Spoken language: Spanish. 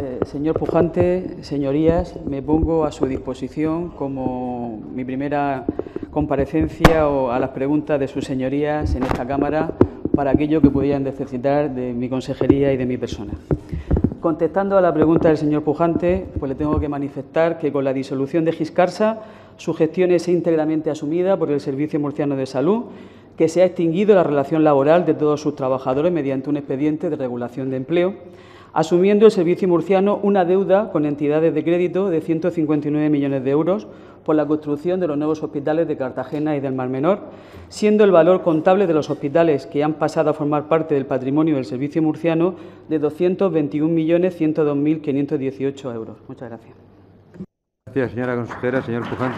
Eh, señor Pujante, señorías, me pongo a su disposición como mi primera comparecencia o a las preguntas de sus señorías en esta Cámara para aquello que pudieran necesitar de mi consejería y de mi persona. Contestando a la pregunta del señor Pujante, pues le tengo que manifestar que con la disolución de Giscarsa su gestión es íntegramente asumida por el Servicio Murciano de Salud, que se ha extinguido la relación laboral de todos sus trabajadores mediante un expediente de regulación de empleo asumiendo el Servicio Murciano una deuda con entidades de crédito de 159 millones de euros por la construcción de los nuevos hospitales de Cartagena y del Mar Menor, siendo el valor contable de los hospitales que han pasado a formar parte del patrimonio del Servicio Murciano de 221.102.518 euros. Muchas gracias. Gracias, señora consejera. Señor Pujante.